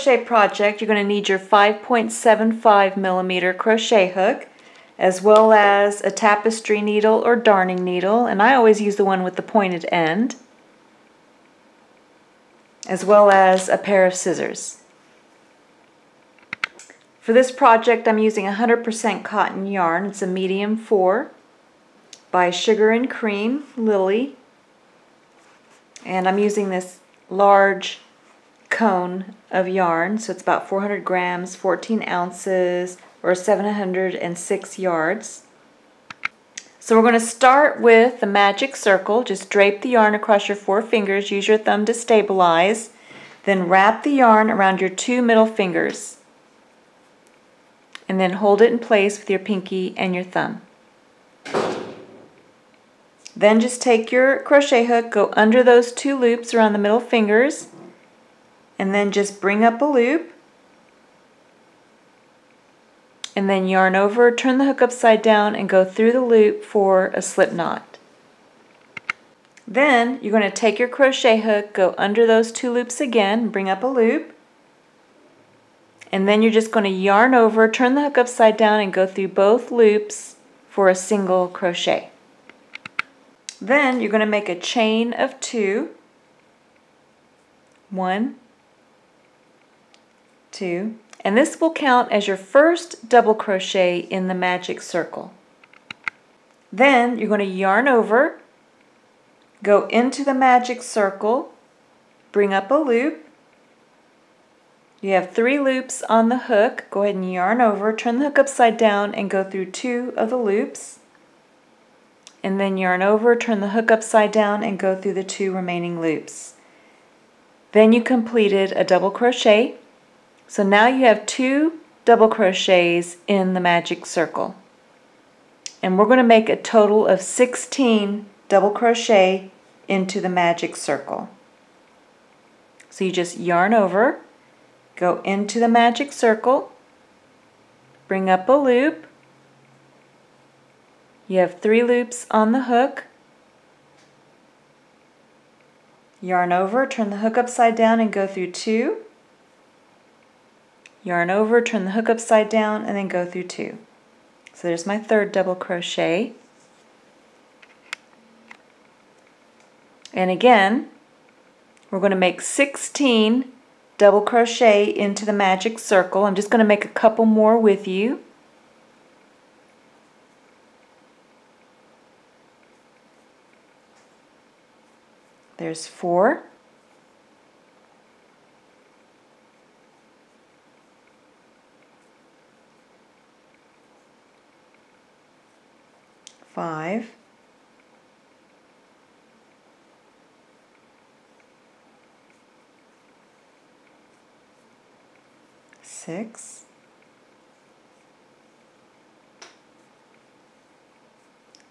Crochet project, you're going to need your 5.75 millimeter crochet hook, as well as a tapestry needle or darning needle, and I always use the one with the pointed end, as well as a pair of scissors. For this project, I'm using 100% cotton yarn. It's a medium 4 by Sugar and Cream Lily. And I'm using this large cone of yarn, so it's about 400 grams, 14 ounces, or 706 yards. So we're going to start with the magic circle. Just drape the yarn across your four fingers. Use your thumb to stabilize. Then wrap the yarn around your two middle fingers. And then hold it in place with your pinky and your thumb. Then just take your crochet hook, go under those two loops around the middle fingers, and then just bring up a loop, and then yarn over, turn the hook upside down, and go through the loop for a slip knot. Then you're going to take your crochet hook, go under those two loops again, bring up a loop, and then you're just going to yarn over, turn the hook upside down, and go through both loops for a single crochet. Then you're going to make a chain of two. One, two, and this will count as your first double crochet in the magic circle. Then you're going to yarn over, go into the magic circle, bring up a loop. You have three loops on the hook. Go ahead and yarn over, turn the hook upside down, and go through two of the loops and then yarn over, turn the hook upside down and go through the two remaining loops. Then you completed a double crochet. So now you have two double crochets in the magic circle. And we're going to make a total of 16 double crochet into the magic circle. So you just yarn over, go into the magic circle, bring up a loop, you have three loops on the hook. Yarn over, turn the hook upside down and go through two. Yarn over, turn the hook upside down and then go through two. So there's my third double crochet. And again, we're going to make 16 double crochet into the magic circle. I'm just going to make a couple more with you. There's four. Five. Six.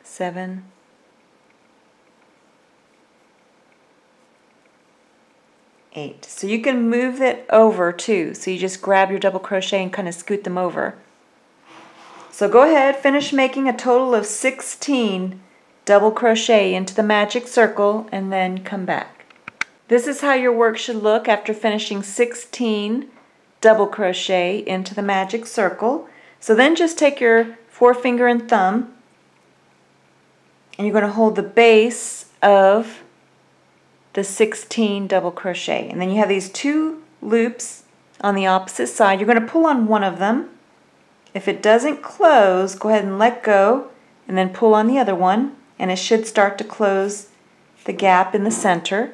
Seven. eight. So you can move it over too. So you just grab your double crochet and kind of scoot them over. So go ahead, finish making a total of 16 double crochet into the magic circle and then come back. This is how your work should look after finishing 16 double crochet into the magic circle. So then just take your forefinger and thumb and you're going to hold the base of the 16 double crochet. And then you have these two loops on the opposite side. You're going to pull on one of them. If it doesn't close, go ahead and let go and then pull on the other one and it should start to close the gap in the center.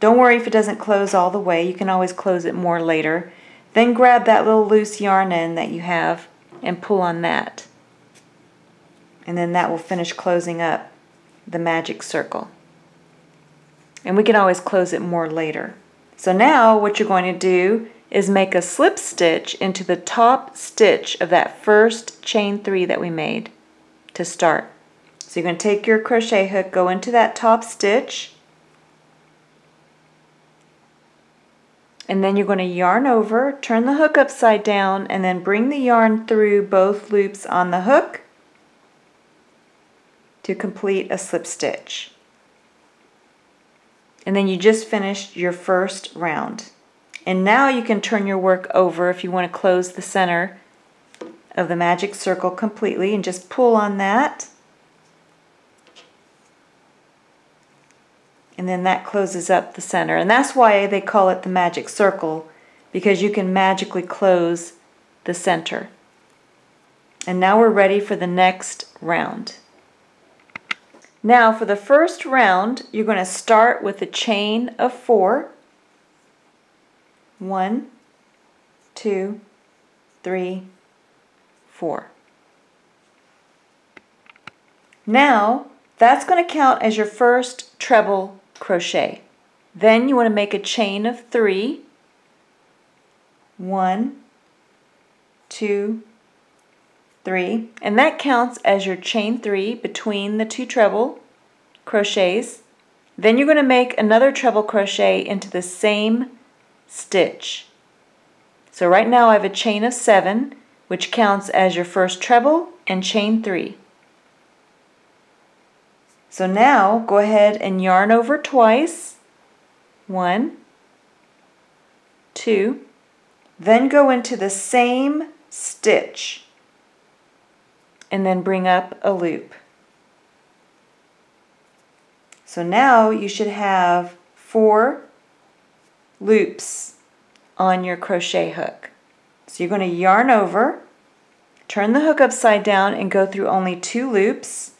Don't worry if it doesn't close all the way. You can always close it more later. Then grab that little loose yarn end that you have and pull on that. And then that will finish closing up the magic circle. And we can always close it more later. So now what you're going to do is make a slip stitch into the top stitch of that first chain three that we made to start. So you're going to take your crochet hook, go into that top stitch, and then you're going to yarn over, turn the hook upside down, and then bring the yarn through both loops on the hook to complete a slip stitch and then you just finished your first round. And now you can turn your work over if you want to close the center of the magic circle completely and just pull on that. And then that closes up the center. And that's why they call it the magic circle because you can magically close the center. And now we're ready for the next round. Now for the first round, you're going to start with a chain of four. One, two, three, four. Now, that's going to count as your first treble crochet. Then you want to make a chain of three. One, two, three, and that counts as your chain three between the two treble crochets. Then you're going to make another treble crochet into the same stitch. So right now I have a chain of seven, which counts as your first treble and chain three. So now go ahead and yarn over twice. One, two, then go into the same stitch and then bring up a loop. So now you should have four loops on your crochet hook. So you're going to yarn over, turn the hook upside down and go through only two loops.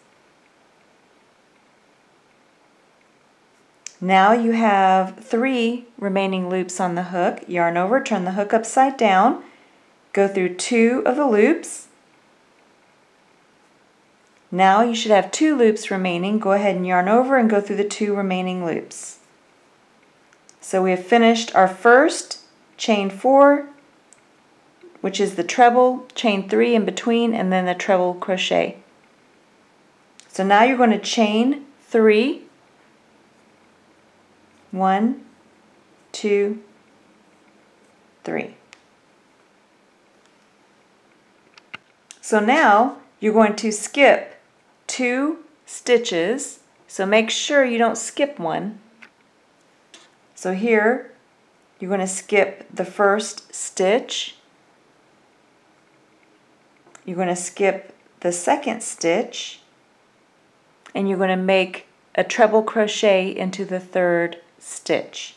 Now you have three remaining loops on the hook. Yarn over, turn the hook upside down, go through two of the loops, now you should have two loops remaining. Go ahead and yarn over and go through the two remaining loops. So we have finished our first chain four, which is the treble, chain three in between, and then the treble crochet. So now you're going to chain three, one, two, three. So now you're going to skip two stitches, so make sure you don't skip one. So here, you're going to skip the first stitch, you're going to skip the second stitch, and you're going to make a treble crochet into the third stitch.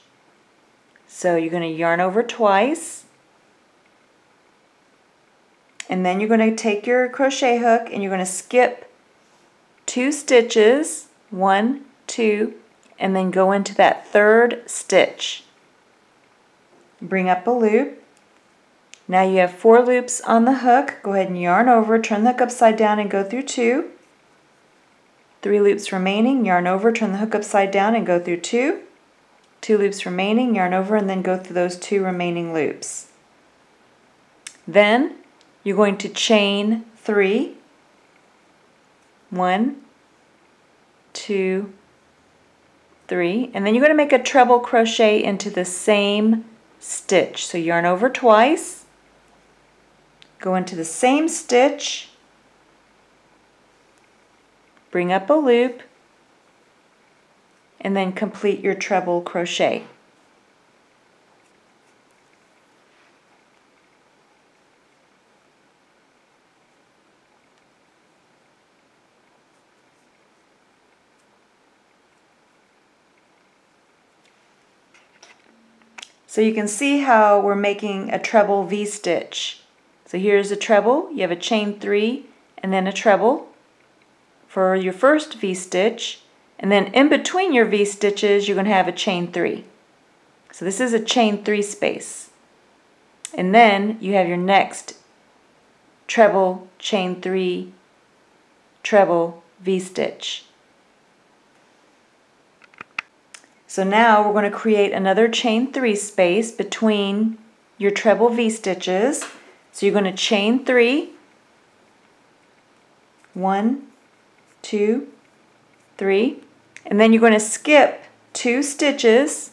So you're going to yarn over twice, and then you're going to take your crochet hook and you're going to skip two stitches, one, two, and then go into that third stitch. Bring up a loop. Now you have four loops on the hook. Go ahead and yarn over, turn the hook upside down and go through two. Three loops remaining, yarn over, turn the hook upside down and go through two. Two loops remaining, yarn over and then go through those two remaining loops. Then you're going to chain three one, two, three, and then you're going to make a treble crochet into the same stitch. So yarn over twice, go into the same stitch, bring up a loop, and then complete your treble crochet. So you can see how we're making a treble V-stitch. So here's a treble, you have a chain three and then a treble for your first V-stitch and then in between your V-stitches you're going to have a chain three. So this is a chain three space. And then you have your next treble, chain three, treble, V-stitch. So now we're going to create another chain three space between your treble V stitches. So you're going to chain three, one, two, three, and then you're going to skip two stitches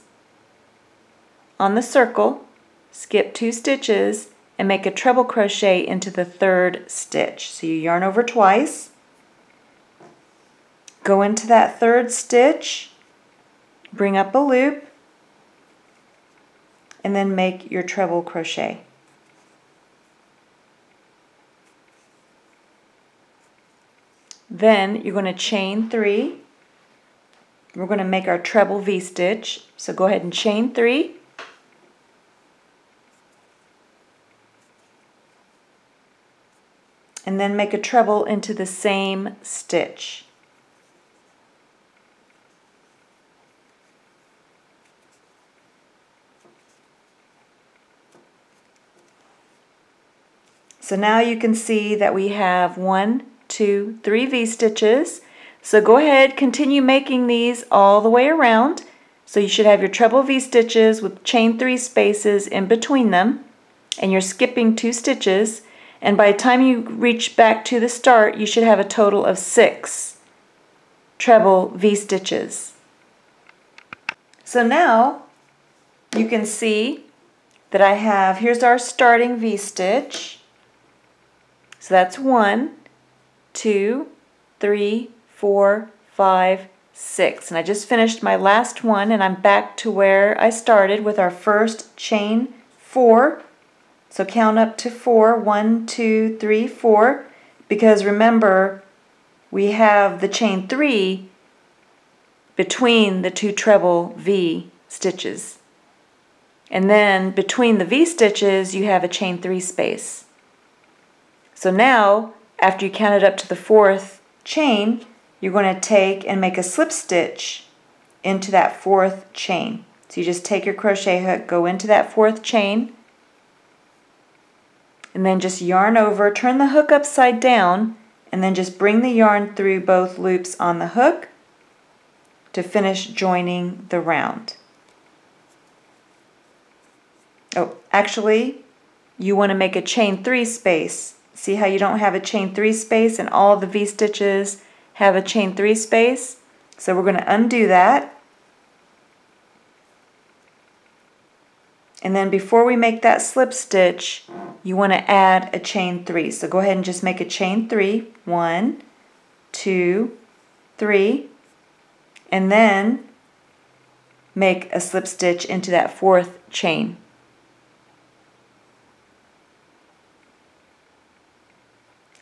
on the circle, skip two stitches, and make a treble crochet into the third stitch. So you yarn over twice, go into that third stitch, bring up a loop, and then make your treble crochet. Then you're going to chain three. We're going to make our treble V-stitch. So go ahead and chain three. And then make a treble into the same stitch. So now you can see that we have one, two, three V-stitches. So go ahead, continue making these all the way around. So you should have your treble V-stitches with chain three spaces in between them. And you're skipping two stitches. And by the time you reach back to the start, you should have a total of six treble V-stitches. So now you can see that I have, here's our starting V-stitch. So that's one, two, three, four, five, six. And I just finished my last one and I'm back to where I started with our first chain four. So count up to four, one, two, three, four. Because remember, we have the chain three between the two treble V stitches. And then between the V stitches, you have a chain three space. So now, after you count it up to the fourth chain, you're going to take and make a slip stitch into that fourth chain. So you just take your crochet hook, go into that fourth chain, and then just yarn over, turn the hook upside down, and then just bring the yarn through both loops on the hook to finish joining the round. Oh, actually, you want to make a chain three space See how you don't have a chain three space and all the V-stitches have a chain three space? So we're going to undo that. And then before we make that slip stitch, you want to add a chain three. So go ahead and just make a chain three. One, two, three, and then make a slip stitch into that fourth chain.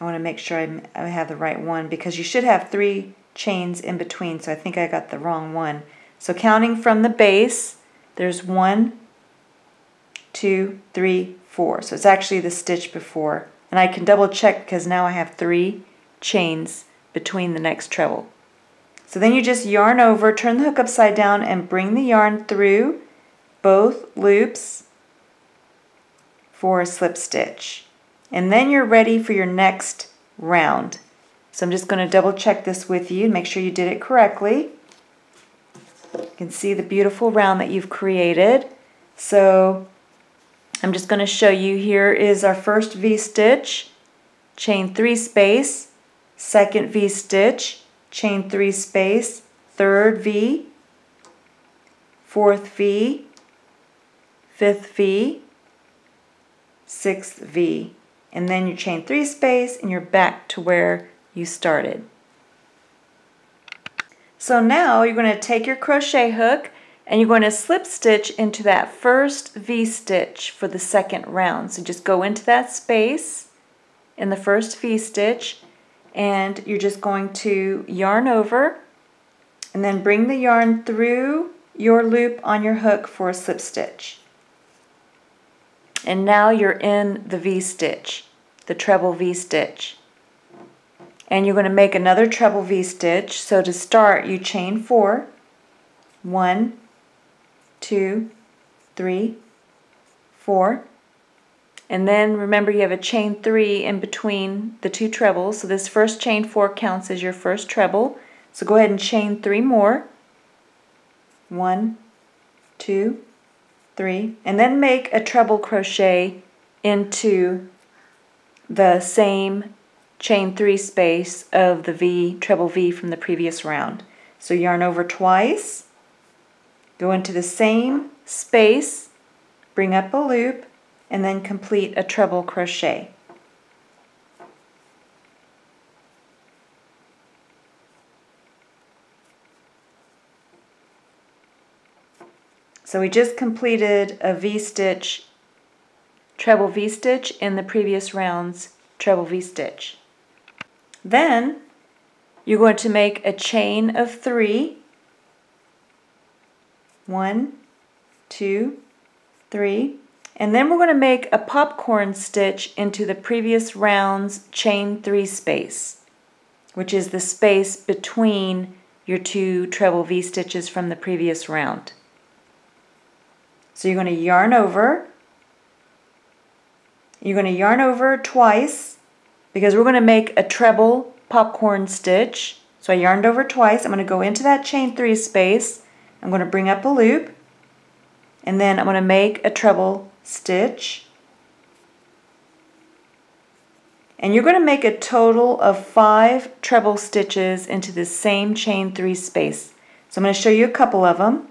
I want to make sure I'm, i have the right one because you should have three chains in between, so I think I got the wrong one. So counting from the base, there's one, two, three, four. So it's actually the stitch before. And I can double check because now I have three chains between the next treble. So then you just yarn over, turn the hook upside down, and bring the yarn through both loops for a slip stitch. And then you're ready for your next round. So I'm just going to double check this with you and make sure you did it correctly. You can see the beautiful round that you've created. So I'm just going to show you here is our first V-stitch, chain 3 space, second V-stitch, chain 3 space, third V, fourth V, fifth V, sixth V and then you chain three space and you're back to where you started. So now you're going to take your crochet hook and you're going to slip stitch into that first V-stitch for the second round. So just go into that space in the first V-stitch and you're just going to yarn over and then bring the yarn through your loop on your hook for a slip stitch and now you're in the V-stitch, the treble V-stitch. And you're going to make another treble V-stitch. So to start, you chain four. One, two, three, four. And then remember you have a chain three in between the two trebles. So this first chain four counts as your first treble. So go ahead and chain three more. One, two, three, and then make a treble crochet into the same chain three space of the V, treble V from the previous round. So yarn over twice, go into the same space, bring up a loop, and then complete a treble crochet. So we just completed a V-stitch, treble V-stitch in the previous round's treble V-stitch. Then you're going to make a chain of three. One, two, three. And then we're going to make a popcorn stitch into the previous round's chain three space, which is the space between your two treble V stitches from the previous round. So you're going to yarn over. You're going to yarn over twice because we're going to make a treble popcorn stitch. So I yarned over twice. I'm going to go into that chain three space. I'm going to bring up a loop and then I'm going to make a treble stitch. And you're going to make a total of five treble stitches into the same chain three space. So I'm going to show you a couple of them.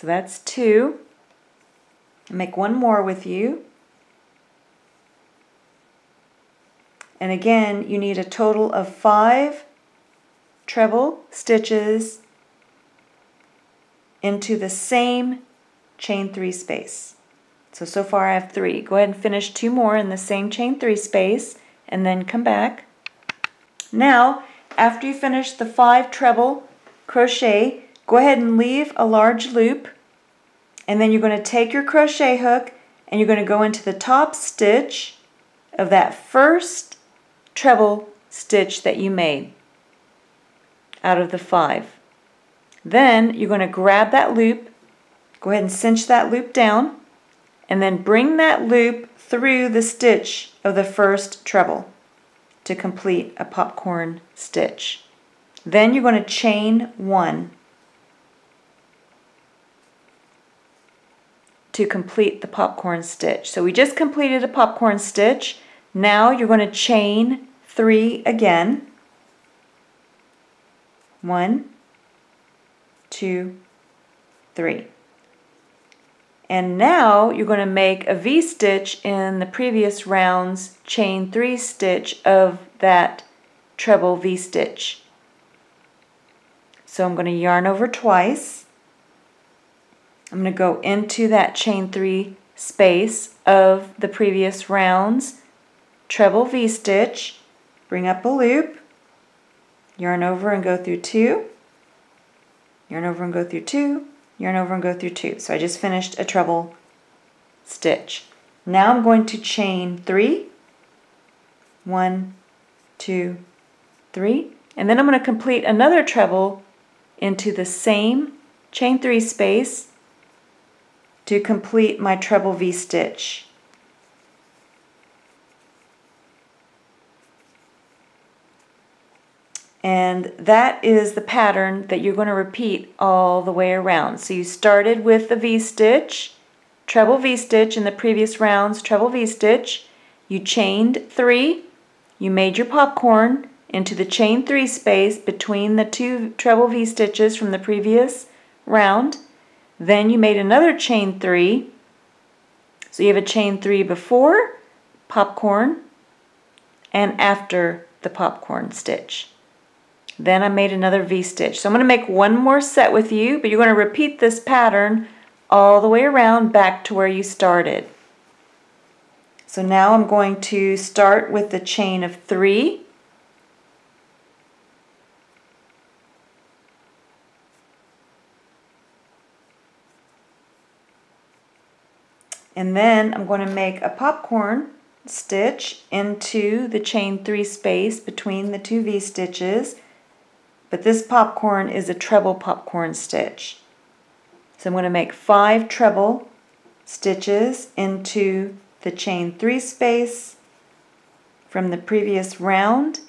So that's two. I'll make one more with you. And again, you need a total of five treble stitches into the same chain three space. So, so far I have three. Go ahead and finish two more in the same chain three space and then come back. Now, after you finish the five treble crochet, Go ahead and leave a large loop and then you're going to take your crochet hook and you're going to go into the top stitch of that first treble stitch that you made out of the five. Then you're going to grab that loop, go ahead and cinch that loop down, and then bring that loop through the stitch of the first treble to complete a popcorn stitch. Then you're going to chain one. To complete the popcorn stitch. So we just completed a popcorn stitch. Now you're going to chain three again. One, two, three. And now you're going to make a V-stitch in the previous round's chain three stitch of that treble V-stitch. So I'm going to yarn over twice. I'm going to go into that chain three space of the previous rounds, treble V-stitch, bring up a loop, yarn over and go through two, yarn over and go through two, yarn over and go through two. So I just finished a treble stitch. Now I'm going to chain three, one, two, three, and then I'm going to complete another treble into the same chain three space to complete my treble V-stitch. And that is the pattern that you're going to repeat all the way around. So you started with the V-stitch, treble V-stitch in the previous rounds, treble V-stitch. You chained three, you made your popcorn into the chain three space between the two treble V-stitches from the previous round. Then you made another chain three. So you have a chain three before popcorn and after the popcorn stitch. Then I made another V-stitch. So I'm going to make one more set with you, but you're going to repeat this pattern all the way around back to where you started. So now I'm going to start with the chain of three And then I'm going to make a popcorn stitch into the chain three space between the two V-stitches. But this popcorn is a treble popcorn stitch. So I'm going to make five treble stitches into the chain three space from the previous round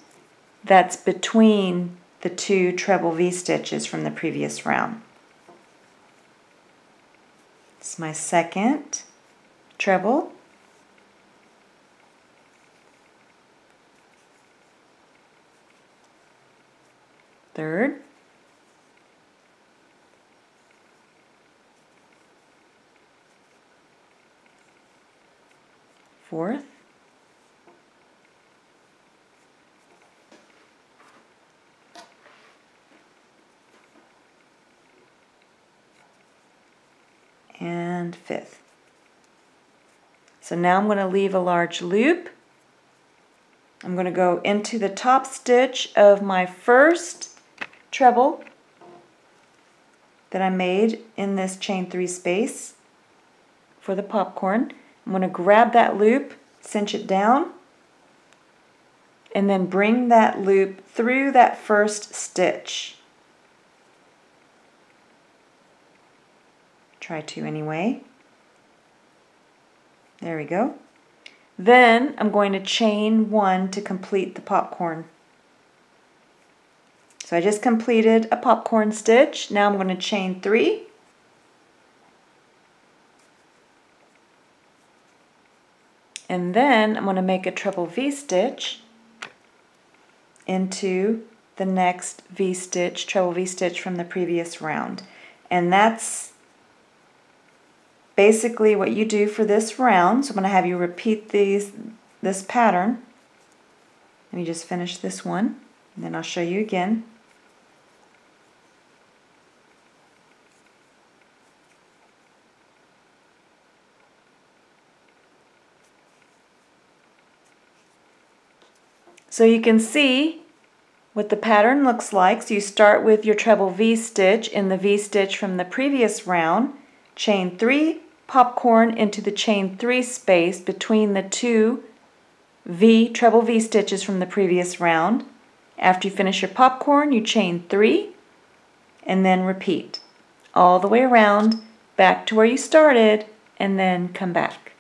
that's between the two treble V stitches from the previous round. It's my second treble, third, fourth, and fifth. So now I'm going to leave a large loop. I'm going to go into the top stitch of my first treble that I made in this chain three space for the popcorn. I'm going to grab that loop, cinch it down, and then bring that loop through that first stitch. Try to anyway. There we go. Then I'm going to chain one to complete the popcorn. So I just completed a popcorn stitch. Now I'm going to chain three. And then I'm going to make a treble V-stitch into the next V-stitch, treble V-stitch from the previous round. And that's basically what you do for this round. So I'm going to have you repeat these, this pattern. Let me just finish this one, and then I'll show you again. So you can see what the pattern looks like. So you start with your treble V-stitch in the V-stitch from the previous round, chain 3, popcorn into the chain 3 space between the two V treble V stitches from the previous round. After you finish your popcorn, you chain 3 and then repeat all the way around back to where you started and then come back.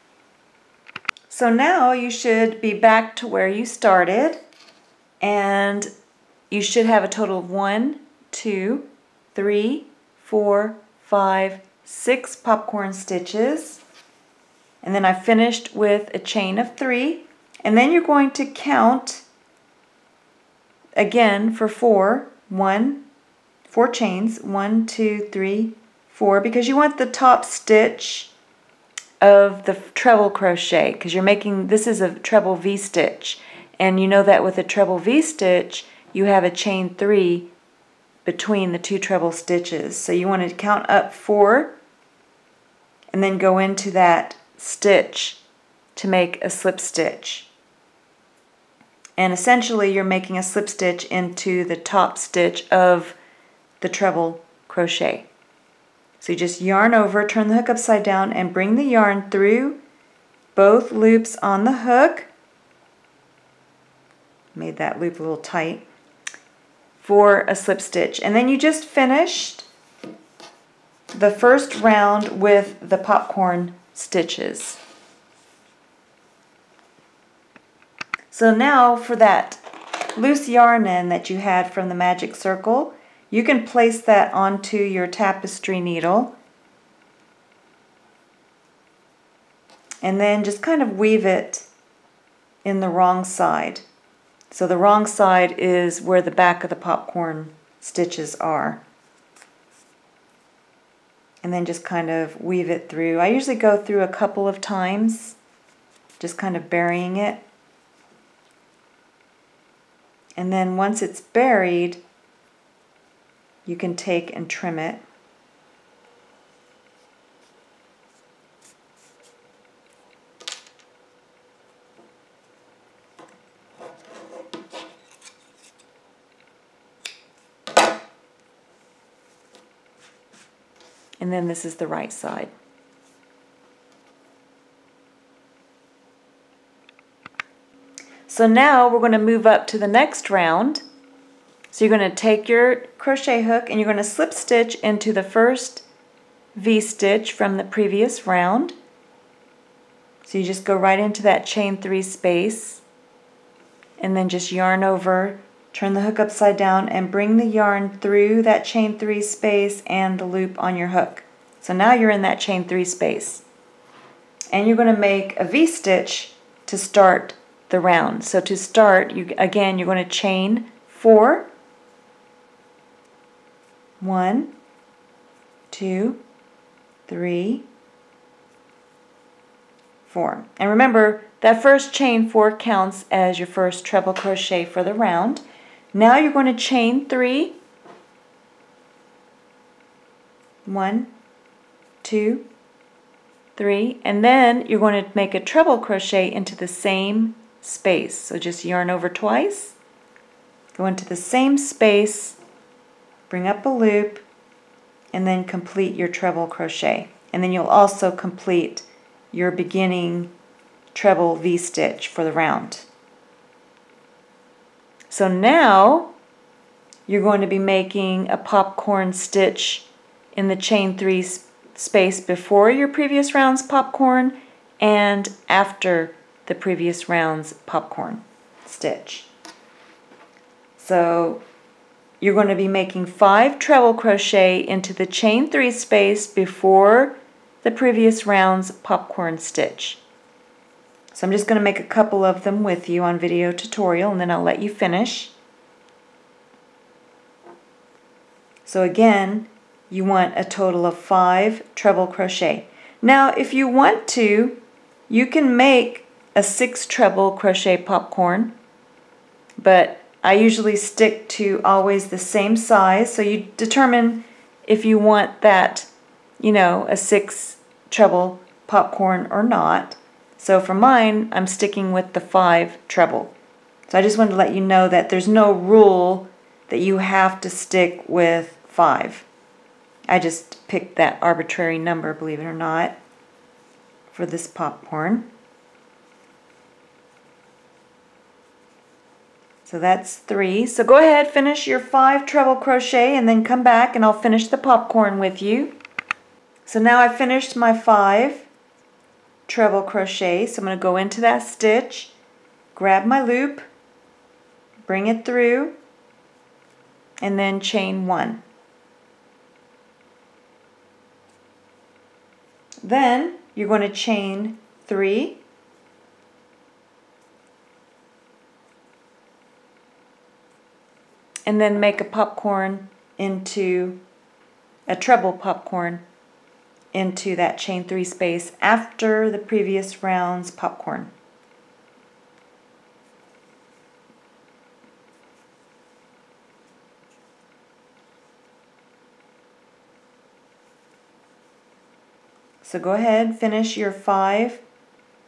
So now you should be back to where you started and you should have a total of one, two, three, four, five, six popcorn stitches. And then I finished with a chain of three. And then you're going to count again for four, one, four chains, one, two, three, four, because you want the top stitch of the treble crochet. Because you're making this is a treble V stitch. And you know that with a treble V stitch you have a chain three between the two treble stitches. So you want to count up four and then go into that stitch to make a slip stitch and essentially you're making a slip stitch into the top stitch of the treble crochet so you just yarn over, turn the hook upside down, and bring the yarn through both loops on the hook. Made that loop a little tight for a slip stitch. And then you just finished the first round with the popcorn stitches. So now for that loose yarn end that you had from the magic circle, you can place that onto your tapestry needle and then just kind of weave it in the wrong side. So the wrong side is where the back of the popcorn stitches are. And then just kind of weave it through. I usually go through a couple of times, just kind of burying it. And then once it's buried, you can take and trim it. And then this is the right side. So now we're going to move up to the next round so you're going to take your crochet hook and you're going to slip stitch into the first V-stitch from the previous round. So you just go right into that chain three space and then just yarn over, turn the hook upside down and bring the yarn through that chain three space and the loop on your hook. So now you're in that chain three space. And you're going to make a V-stitch to start the round. So to start, you again, you're going to chain four one, two, three, four. And remember, that first chain four counts as your first treble crochet for the round. Now you're going to chain three. One, two, three, and then you're going to make a treble crochet into the same space. So just yarn over twice, go into the same space, bring up a loop, and then complete your treble crochet. And then you'll also complete your beginning treble V-stitch for the round. So now you're going to be making a popcorn stitch in the chain three space before your previous round's popcorn and after the previous round's popcorn stitch. So you're going to be making five treble crochet into the chain three space before the previous round's popcorn stitch. So I'm just going to make a couple of them with you on video tutorial and then I'll let you finish. So again, you want a total of five treble crochet. Now if you want to, you can make a six treble crochet popcorn, but I usually stick to always the same size, so you determine if you want that, you know, a six treble popcorn or not. So for mine, I'm sticking with the five treble. So I just wanted to let you know that there's no rule that you have to stick with five. I just picked that arbitrary number, believe it or not, for this popcorn. So that's three. So go ahead, finish your five treble crochet and then come back and I'll finish the popcorn with you. So now I've finished my five treble crochet. So I'm going to go into that stitch, grab my loop, bring it through, and then chain one. Then you're going to chain three and then make a popcorn into a treble popcorn into that chain three space after the previous round's popcorn. So go ahead, finish your five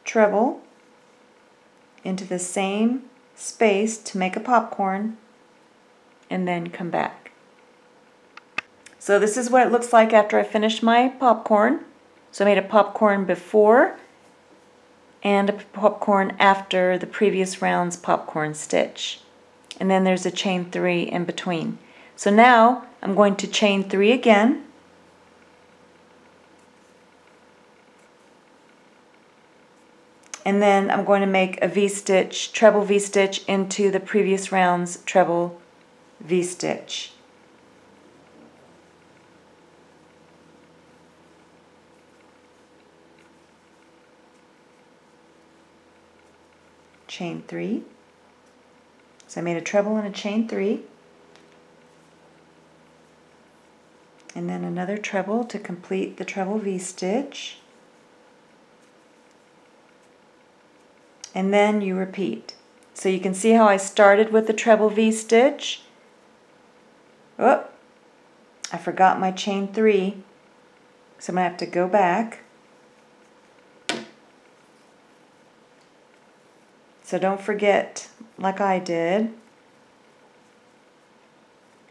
treble into the same space to make a popcorn and then come back. So this is what it looks like after I finish my popcorn. So I made a popcorn before and a popcorn after the previous round's popcorn stitch. And then there's a chain three in between. So now I'm going to chain three again and then I'm going to make a V-stitch, treble V-stitch into the previous round's treble V-stitch. Chain three. So I made a treble and a chain three. And then another treble to complete the treble V-stitch. and then you repeat. So you can see how I started with the treble V stitch. Oh, I forgot my chain three, so I'm going to have to go back. So don't forget, like I did,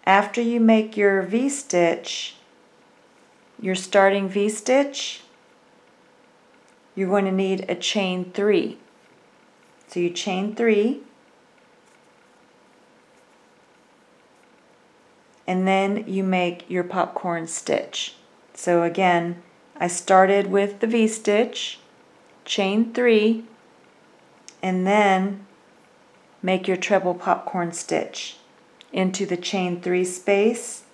after you make your V-stitch, your starting V-stitch, you're going to need a chain three. So you chain three, and then you make your popcorn stitch. So again, I started with the V-stitch, chain three, and then make your treble popcorn stitch into the chain three space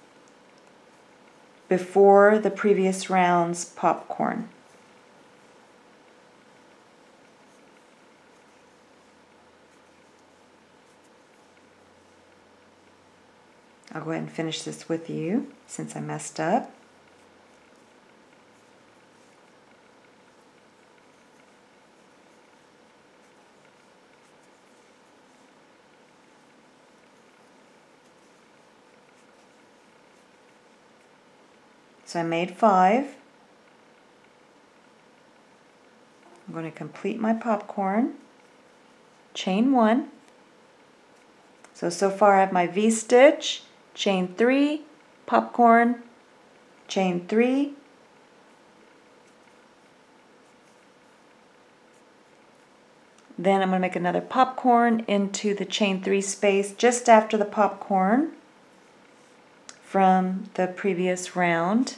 before the previous round's popcorn. I'll go ahead and finish this with you since I messed up. I made five. I'm going to complete my popcorn, chain one. So, so far I have my V-stitch, chain three, popcorn, chain three, Then I'm going to make another popcorn into the chain three space just after the popcorn from the previous round.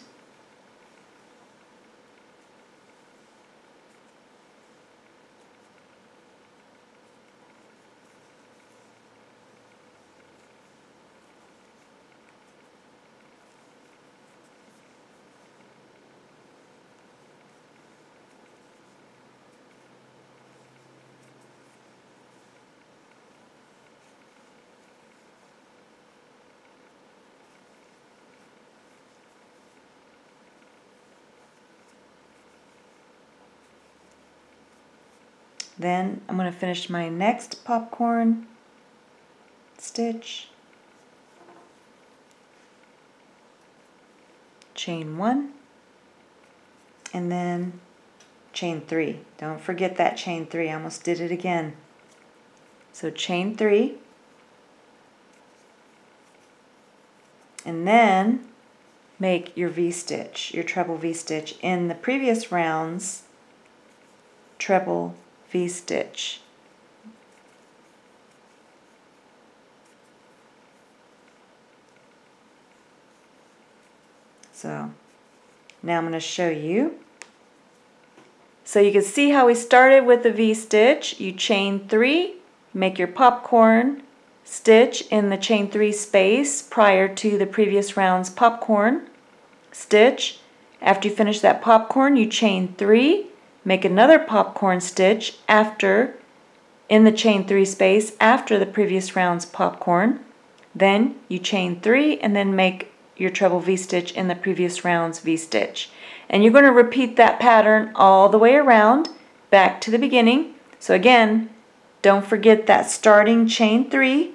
Then I'm going to finish my next popcorn stitch. Chain one and then chain three. Don't forget that chain three. I almost did it again. So chain three and then make your V-stitch, your treble V-stitch in the previous rounds treble V-stitch. So now I'm going to show you. So you can see how we started with the V-stitch. You chain three, make your popcorn stitch in the chain three space prior to the previous round's popcorn stitch. After you finish that popcorn, you chain three, Make another popcorn stitch after in the chain 3 space after the previous round's popcorn. Then you chain 3 and then make your treble V-stitch in the previous round's V-stitch. And you're going to repeat that pattern all the way around back to the beginning. So again, don't forget that starting chain 3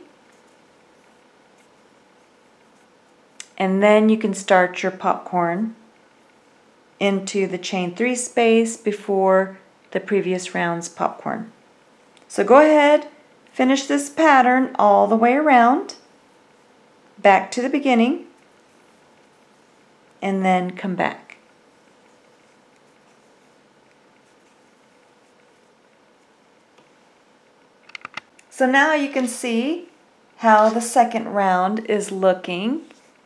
and then you can start your popcorn into the chain 3 space before the previous round's popcorn. So go ahead, finish this pattern all the way around, back to the beginning, and then come back. So now you can see how the second round is looking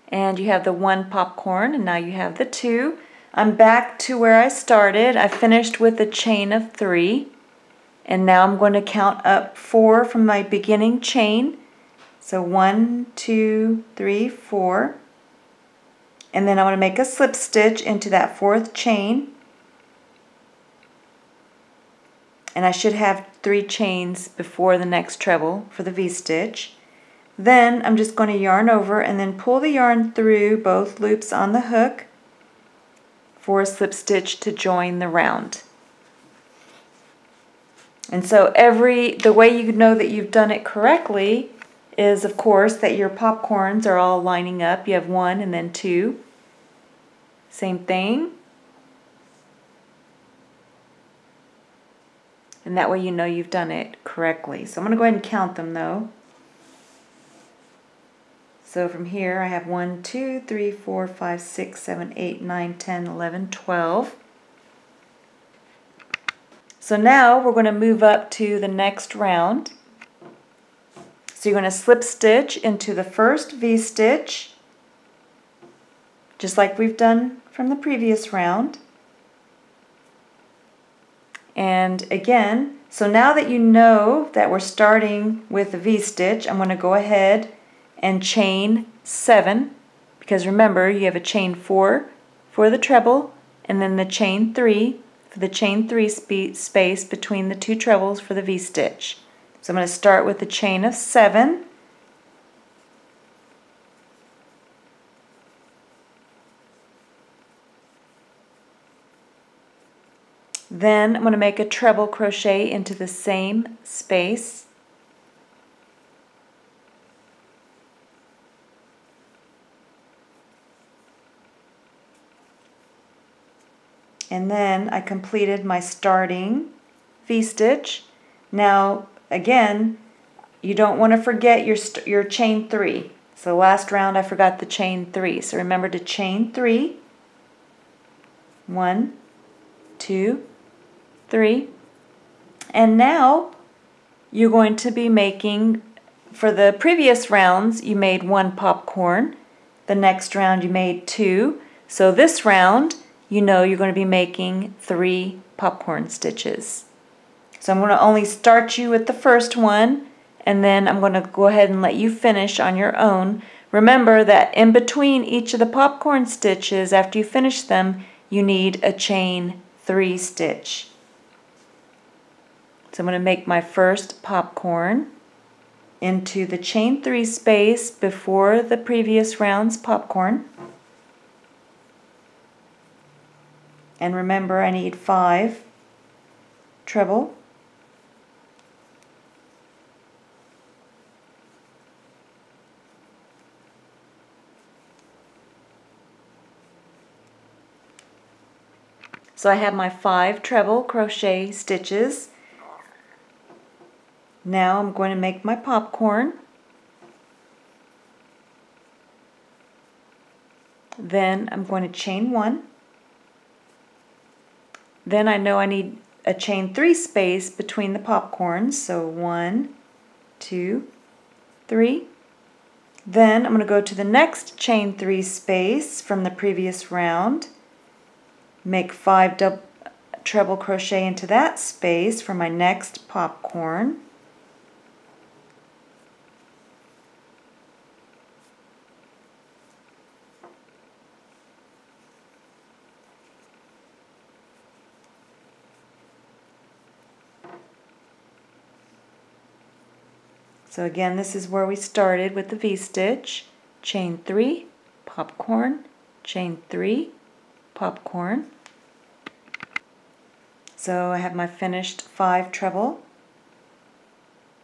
and you have the one popcorn and now you have the two I'm back to where I started. I finished with a chain of three. And now I'm going to count up four from my beginning chain. So one, two, three, four. And then I want to make a slip stitch into that fourth chain. And I should have three chains before the next treble for the V-stitch. Then I'm just going to yarn over and then pull the yarn through both loops on the hook for a slip stitch to join the round. And so every the way you know that you've done it correctly is of course that your popcorns are all lining up. You have one and then two. Same thing. And that way you know you've done it correctly. So I'm going to go ahead and count them though. So from here I have 1, 2, 3, 4, 5, 6, 7, 8, 9, 10, 11, 12. So now we're going to move up to the next round. So you're going to slip stitch into the first V-stitch, just like we've done from the previous round. And again, so now that you know that we're starting with the V-stitch, I'm going to go ahead and chain 7 because remember you have a chain 4 for the treble and then the chain 3 for the chain 3 space between the two trebles for the V-stitch. So I'm going to start with a chain of 7 Then I'm going to make a treble crochet into the same space And then I completed my starting V-stitch. Now, again, you don't want to forget your, your chain three. So last round I forgot the chain three. So remember to chain three. One, two, three. And now you're going to be making, for the previous rounds, you made one popcorn. The next round you made two. So this round, you know you're going to be making three popcorn stitches. So I'm going to only start you with the first one and then I'm going to go ahead and let you finish on your own. Remember that in between each of the popcorn stitches, after you finish them, you need a chain three stitch. So I'm going to make my first popcorn into the chain three space before the previous round's popcorn. And remember I need five treble So I have my five treble crochet stitches. Now I'm going to make my popcorn. Then I'm going to chain one. Then I know I need a chain three space between the popcorns. So one, two, three. Then I'm going to go to the next chain three space from the previous round make five double treble crochet into that space for my next popcorn. So again, this is where we started with the V-stitch. Chain 3, popcorn, chain 3, popcorn. So I have my finished five treble.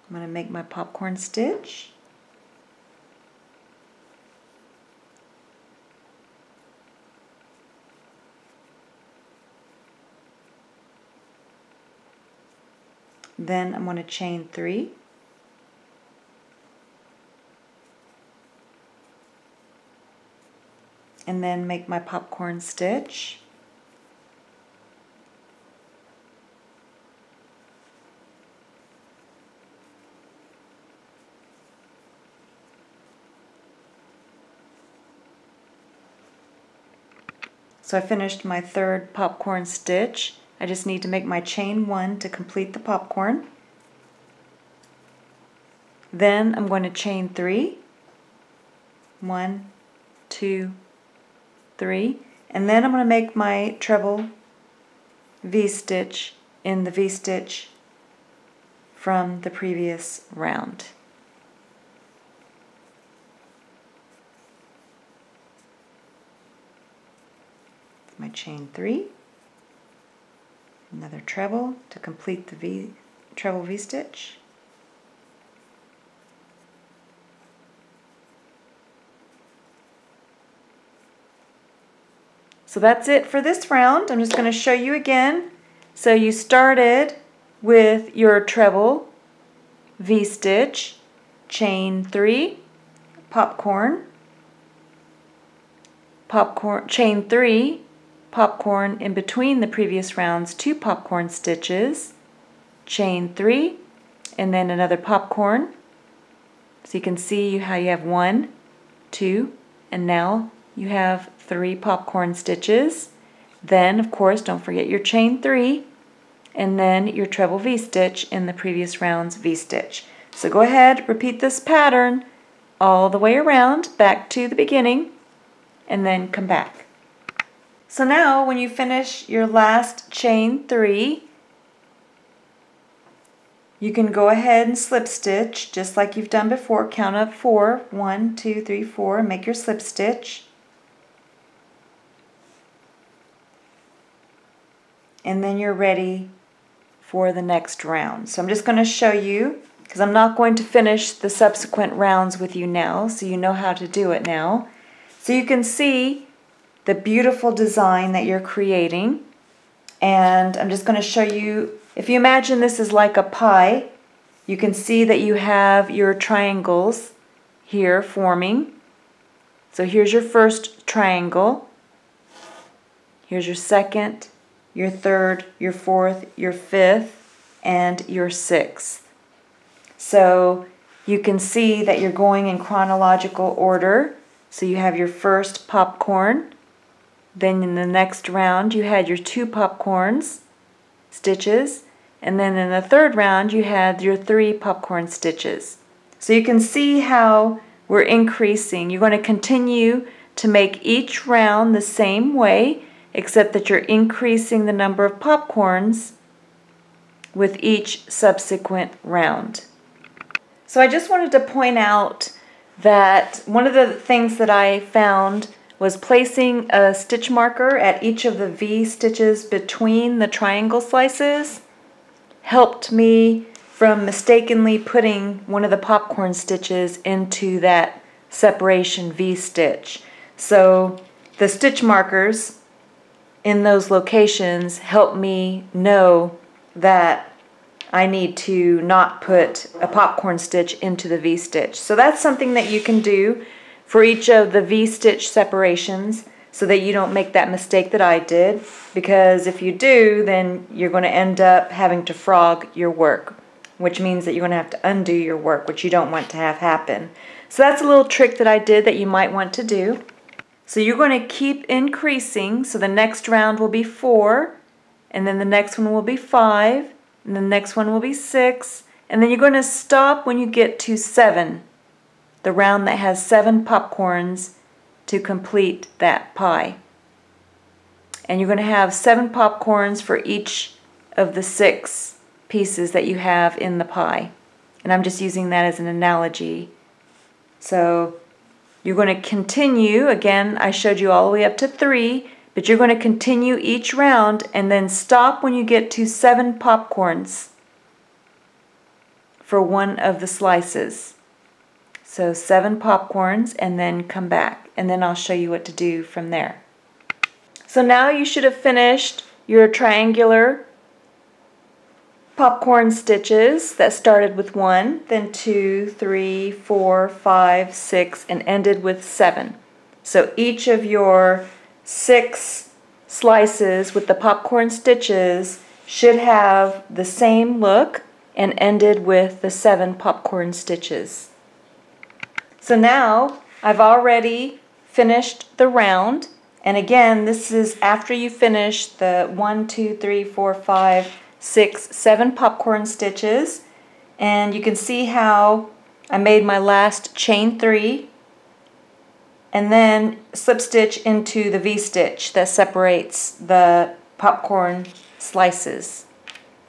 I'm going to make my popcorn stitch. Then I'm going to chain three. And then make my popcorn stitch. So I finished my third popcorn stitch. I just need to make my chain one to complete the popcorn. Then I'm going to chain three. One, two, three, and then I'm going to make my treble V-stitch in the V-stitch from the previous round. My chain three, another treble to complete the V treble V-stitch. So that's it for this round. I'm just going to show you again. So you started with your treble V-stitch, chain 3, popcorn, popcorn, chain 3, popcorn in between the previous rounds, two popcorn stitches, chain 3, and then another popcorn. So you can see how you have one, two, and now you have three popcorn stitches. Then, of course, don't forget your chain three, and then your treble V-stitch in the previous round's V-stitch. So go ahead, repeat this pattern all the way around, back to the beginning, and then come back. So now, when you finish your last chain three, you can go ahead and slip stitch just like you've done before. Count up four, one, two, three, four, make your slip stitch. And then you're ready for the next round. So I'm just going to show you because I'm not going to finish the subsequent rounds with you now so you know how to do it now. So you can see the beautiful design that you're creating and I'm just going to show you if you imagine this is like a pie, you can see that you have your triangles here forming. So here's your first triangle. Here's your second, your third, your fourth, your fifth, and your sixth. So you can see that you're going in chronological order. So you have your first popcorn. Then in the next round you had your two popcorns, stitches. And then in the third round you had your three popcorn stitches. So you can see how we're increasing. You're going to continue to make each round the same way except that you're increasing the number of popcorns with each subsequent round. So I just wanted to point out that one of the things that I found was placing a stitch marker at each of the V stitches between the triangle slices helped me from mistakenly putting one of the popcorn stitches into that separation V stitch. So the stitch markers in those locations help me know that I need to not put a popcorn stitch into the V-stitch. So that's something that you can do for each of the V-stitch separations so that you don't make that mistake that I did because if you do then you're going to end up having to frog your work which means that you're going to have to undo your work which you don't want to have happen. So that's a little trick that I did that you might want to do. So you're going to keep increasing so the next round will be 4 and then the next one will be 5 and the next one will be six, and then you're going to stop when you get to seven, the round that has seven popcorns to complete that pie. And you're going to have seven popcorns for each of the six pieces that you have in the pie. And I'm just using that as an analogy. So you're going to continue, again, I showed you all the way up to three, but you're going to continue each round and then stop when you get to seven popcorns for one of the slices. So seven popcorns and then come back and then I'll show you what to do from there. So now you should have finished your triangular popcorn stitches that started with one, then two, three, four, five, six, and ended with seven. So each of your six slices with the popcorn stitches should have the same look and ended with the seven popcorn stitches. So now I've already finished the round and again this is after you finish the one, two, three, four, five, six, seven popcorn stitches and you can see how I made my last chain three and then slip stitch into the V-stitch that separates the popcorn slices,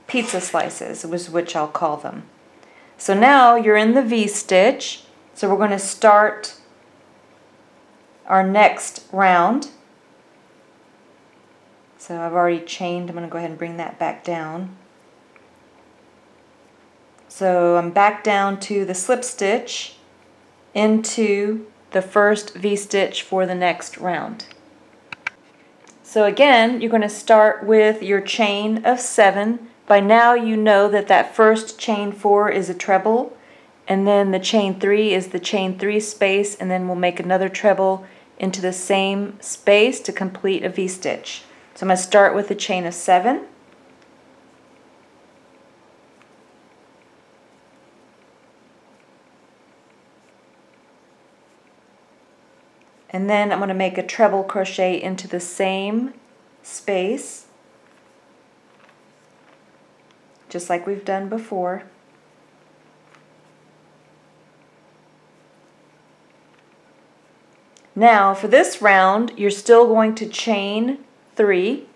pizza slices, was which I'll call them. So now you're in the V-stitch, so we're going to start our next round. So I've already chained, I'm going to go ahead and bring that back down. So I'm back down to the slip stitch into the first V-stitch for the next round. So again, you're going to start with your chain of seven. By now you know that that first chain four is a treble, and then the chain three is the chain three space, and then we'll make another treble into the same space to complete a V-stitch. So I'm going to start with a chain of seven. and then I'm going to make a treble crochet into the same space just like we've done before. Now for this round you're still going to chain three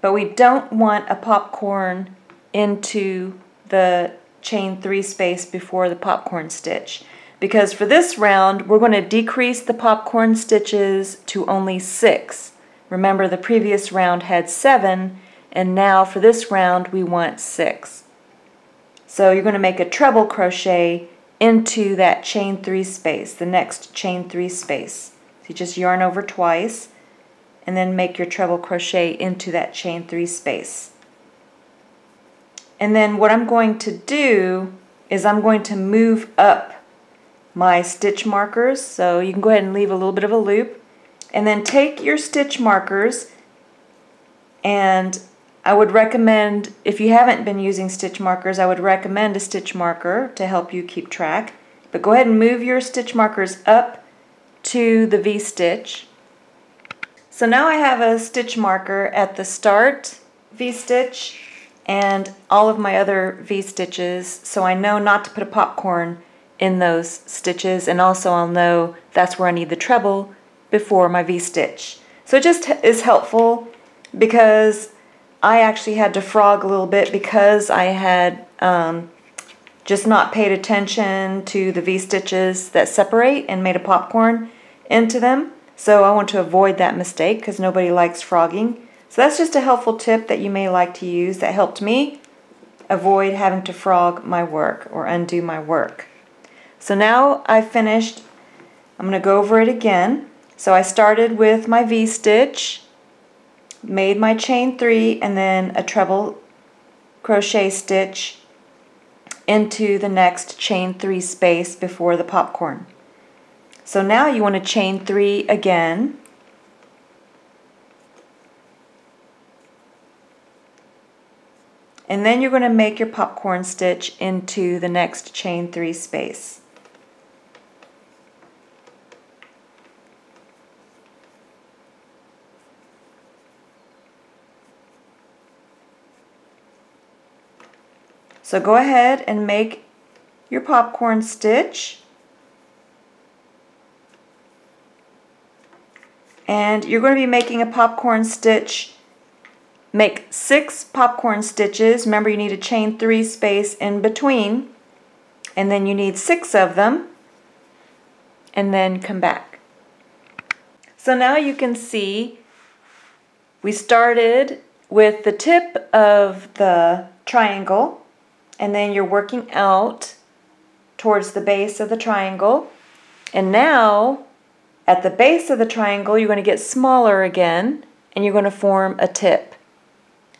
but we don't want a popcorn into the chain three space before the popcorn stitch because for this round we're going to decrease the popcorn stitches to only six. Remember the previous round had seven and now for this round we want six. So you're going to make a treble crochet into that chain three space, the next chain three space. So you just yarn over twice and then make your treble crochet into that chain three space. And then what I'm going to do is I'm going to move up my stitch markers. So you can go ahead and leave a little bit of a loop. And then take your stitch markers and I would recommend, if you haven't been using stitch markers, I would recommend a stitch marker to help you keep track. But go ahead and move your stitch markers up to the V-stitch. So now I have a stitch marker at the start V-stitch and all of my other V-stitches so I know not to put a popcorn in those stitches and also I'll know that's where I need the treble before my V-stitch. So it just is helpful because I actually had to frog a little bit because I had um, just not paid attention to the V-stitches that separate and made a popcorn into them. So I want to avoid that mistake because nobody likes frogging. So that's just a helpful tip that you may like to use that helped me avoid having to frog my work or undo my work. So now I've finished, I'm going to go over it again. So I started with my V-stitch, made my chain three, and then a treble crochet stitch into the next chain three space before the popcorn. So now you want to chain three again. And then you're going to make your popcorn stitch into the next chain three space. So go ahead and make your popcorn stitch. And you're going to be making a popcorn stitch. Make six popcorn stitches. Remember you need a chain three space in between. And then you need six of them. And then come back. So now you can see we started with the tip of the triangle and then you're working out towards the base of the triangle. And now, at the base of the triangle, you're going to get smaller again, and you're going to form a tip.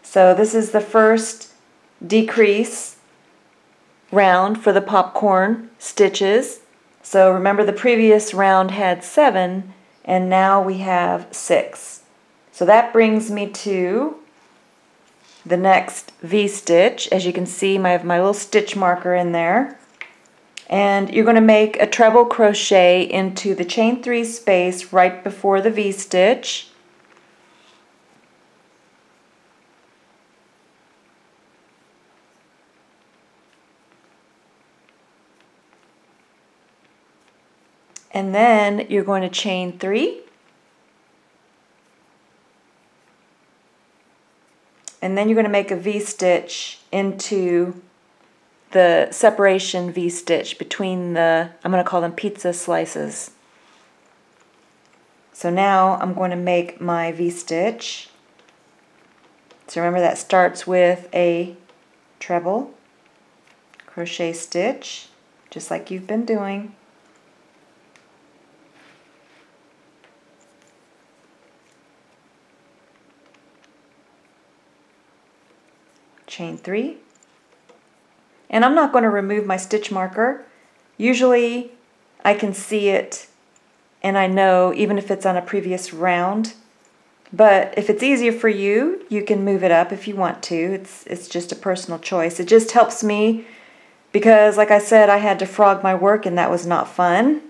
So this is the first decrease round for the popcorn stitches. So remember the previous round had seven, and now we have six. So that brings me to the next V-stitch. As you can see, I have my little stitch marker in there. And you're going to make a treble crochet into the chain three space right before the V-stitch. And then you're going to chain three and then you're going to make a V-stitch into the separation V-stitch between the, I'm going to call them pizza slices. So now I'm going to make my V-stitch. So remember that starts with a treble crochet stitch, just like you've been doing. Chain three. And I'm not going to remove my stitch marker. Usually I can see it and I know even if it's on a previous round. But if it's easier for you, you can move it up if you want to. It's, it's just a personal choice. It just helps me because, like I said, I had to frog my work and that was not fun.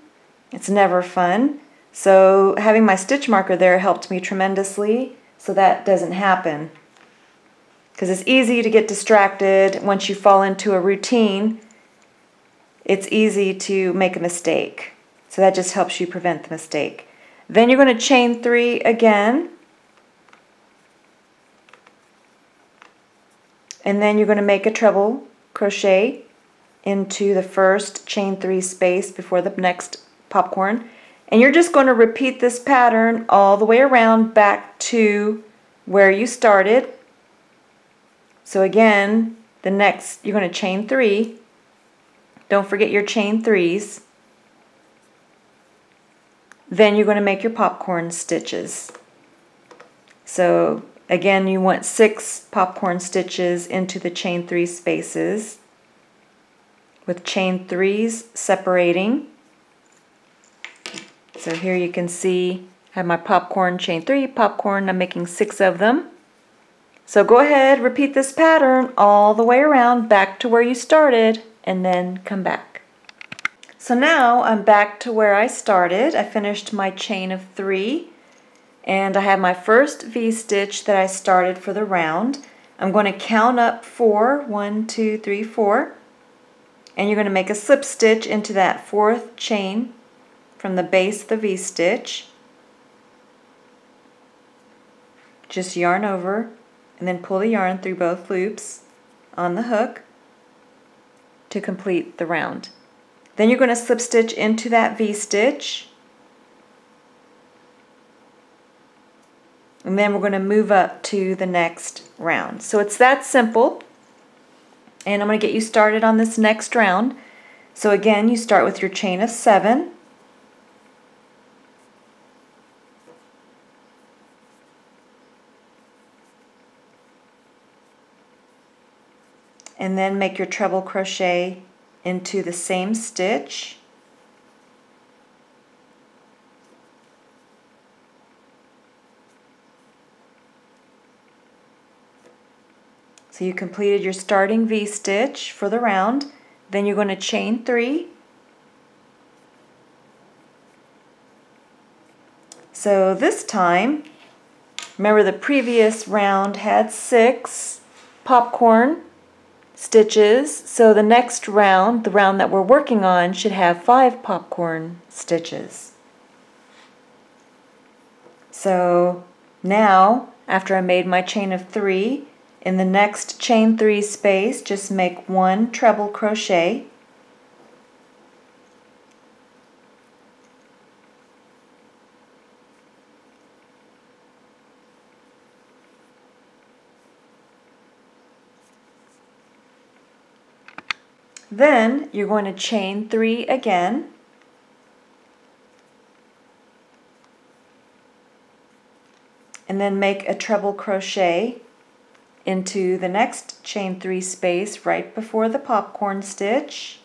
It's never fun. So having my stitch marker there helped me tremendously so that doesn't happen because it's easy to get distracted once you fall into a routine. It's easy to make a mistake. So that just helps you prevent the mistake. Then you're going to chain three again. And then you're going to make a treble crochet into the first chain three space before the next popcorn. And you're just going to repeat this pattern all the way around back to where you started. So again, the next, you're going to chain three. Don't forget your chain threes. Then you're going to make your popcorn stitches. So again, you want six popcorn stitches into the chain three spaces with chain threes separating. So here you can see I have my popcorn chain three popcorn. I'm making six of them. So go ahead, repeat this pattern all the way around back to where you started and then come back. So now I'm back to where I started. I finished my chain of three and I have my first V-stitch that I started for the round. I'm going to count up four, one, two, three, four, and you're going to make a slip stitch into that fourth chain from the base of the V-stitch. Just yarn over and then pull the yarn through both loops on the hook to complete the round. Then you're going to slip stitch into that V-stitch and then we're going to move up to the next round. So it's that simple and I'm going to get you started on this next round. So again you start with your chain of seven and then make your treble crochet into the same stitch So you completed your starting V-stitch for the round. Then you're going to chain three. So this time, remember the previous round had six popcorn stitches. So the next round, the round that we're working on, should have five popcorn stitches. So now, after I made my chain of three, in the next chain three space, just make one treble crochet Then you're going to chain three again. And then make a treble crochet into the next chain three space right before the popcorn stitch.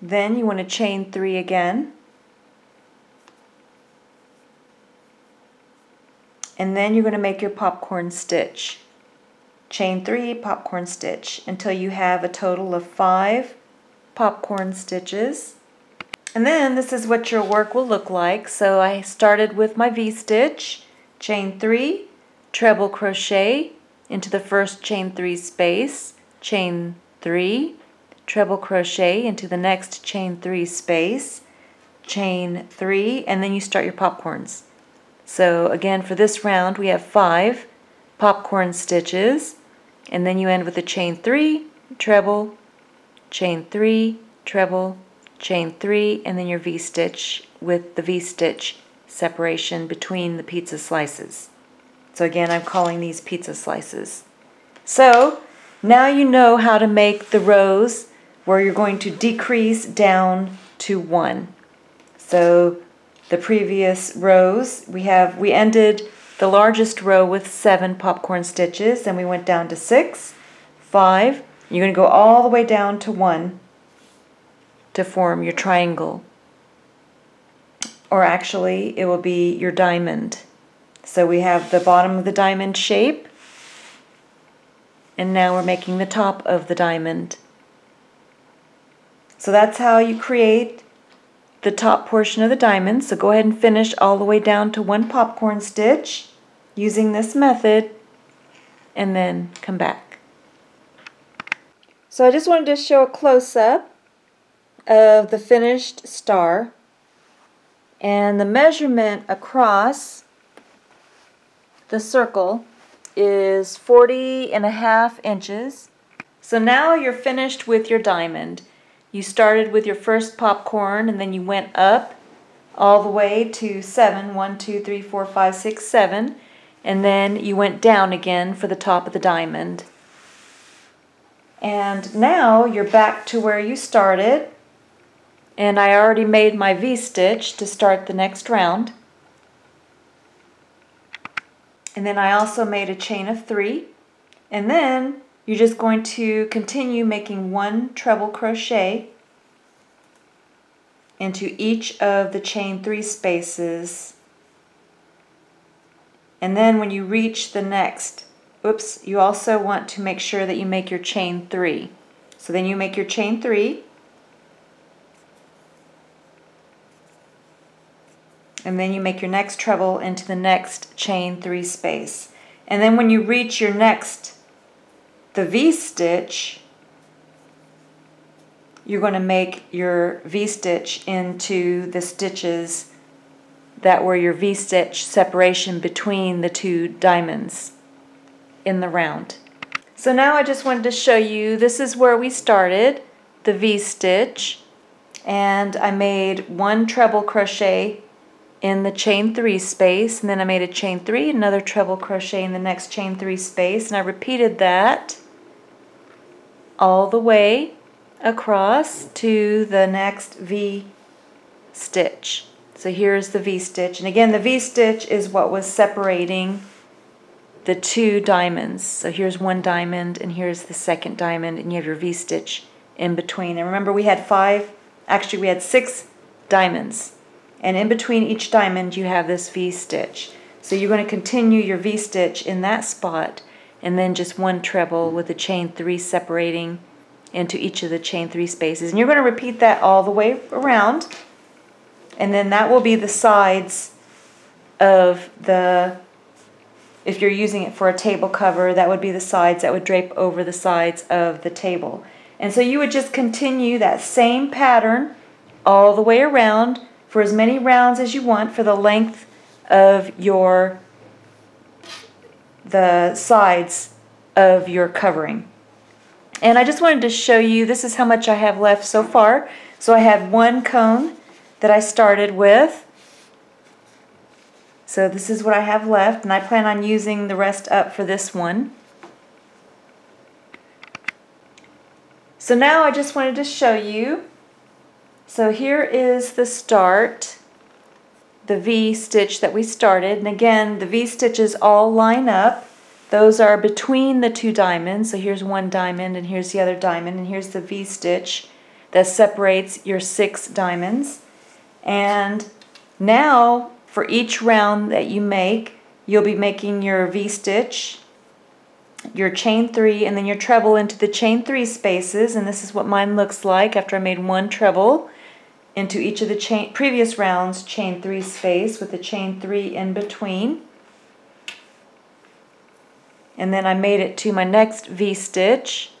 Then you want to chain three again. And then you're going to make your popcorn stitch. Chain three, popcorn stitch, until you have a total of five popcorn stitches. And then this is what your work will look like. So I started with my V-stitch, chain three, treble crochet into the first chain three space, chain three, treble crochet into the next chain three space, chain three, and then you start your popcorns. So again, for this round, we have five popcorn stitches, and then you end with a chain three, treble, chain three, treble, chain three, and then your V-stitch with the V-stitch separation between the pizza slices. So again, I'm calling these pizza slices. So now you know how to make the rows where you're going to decrease down to one. So the previous rows. We have we ended the largest row with seven popcorn stitches, and we went down to six, five. You're going to go all the way down to one to form your triangle. Or actually, it will be your diamond. So we have the bottom of the diamond shape, and now we're making the top of the diamond. So that's how you create the top portion of the diamond. So go ahead and finish all the way down to one popcorn stitch using this method and then come back. So I just wanted to show a close-up of the finished star and the measurement across the circle is 40 and a half inches. So now you're finished with your diamond. You started with your first popcorn and then you went up all the way to seven, one, two, three, four, five, six, seven, and then you went down again for the top of the diamond. And now you're back to where you started. And I already made my V-stitch to start the next round. And then I also made a chain of three. And then you're just going to continue making one treble crochet into each of the chain three spaces. And then when you reach the next, oops, you also want to make sure that you make your chain three. So then you make your chain three. And then you make your next treble into the next chain three space. And then when you reach your next, the V-stitch, you're going to make your V-stitch into the stitches that were your V-stitch separation between the two diamonds in the round. So now I just wanted to show you, this is where we started, the V-stitch, and I made one treble crochet in the chain three space, and then I made a chain three, another treble crochet in the next chain three space, and I repeated that all the way across to the next V stitch. So here's the V stitch. And again, the V stitch is what was separating the two diamonds. So here's one diamond and here's the second diamond and you have your V stitch in between. And remember we had five, actually we had six diamonds. And in between each diamond you have this V stitch. So you're going to continue your V stitch in that spot and then just one treble with a chain three separating into each of the chain three spaces. And you're going to repeat that all the way around. And then that will be the sides of the, if you're using it for a table cover, that would be the sides that would drape over the sides of the table. And so you would just continue that same pattern all the way around for as many rounds as you want for the length of your, the sides of your covering. And I just wanted to show you, this is how much I have left so far. So I have one cone that I started with. So this is what I have left, and I plan on using the rest up for this one. So now I just wanted to show you. So here is the start, the V stitch that we started. And again, the V stitches all line up. Those are between the two diamonds. So here's one diamond and here's the other diamond and here's the V-stitch that separates your six diamonds. And now for each round that you make, you'll be making your V-stitch, your chain three, and then your treble into the chain three spaces. And this is what mine looks like after I made one treble into each of the chain, previous rounds chain three space with the chain three in between and then I made it to my next V-stitch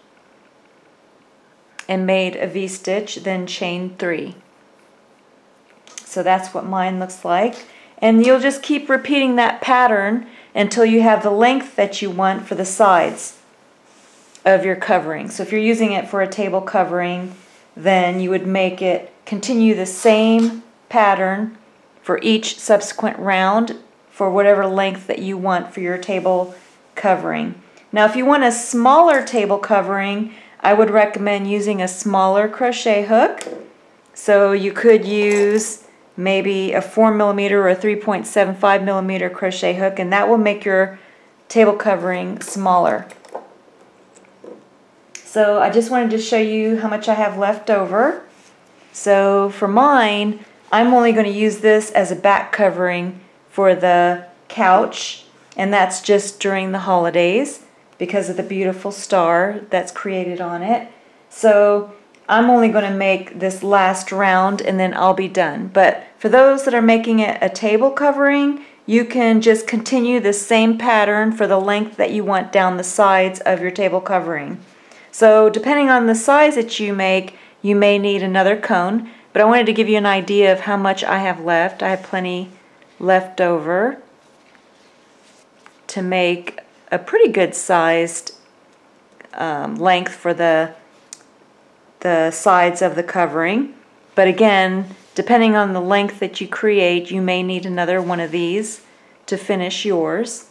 and made a V-stitch, then chain three. So that's what mine looks like. And you'll just keep repeating that pattern until you have the length that you want for the sides of your covering. So if you're using it for a table covering, then you would make it continue the same pattern for each subsequent round for whatever length that you want for your table covering. Now if you want a smaller table covering, I would recommend using a smaller crochet hook. So you could use maybe a 4 millimeter or a 3.75 millimeter crochet hook and that will make your table covering smaller. So I just wanted to show you how much I have left over. So for mine, I'm only going to use this as a back covering for the couch and that's just during the holidays because of the beautiful star that's created on it. So I'm only going to make this last round and then I'll be done. But for those that are making it a table covering, you can just continue the same pattern for the length that you want down the sides of your table covering. So depending on the size that you make, you may need another cone, but I wanted to give you an idea of how much I have left. I have plenty left over to make a pretty good sized um, length for the the sides of the covering. But again, depending on the length that you create, you may need another one of these to finish yours.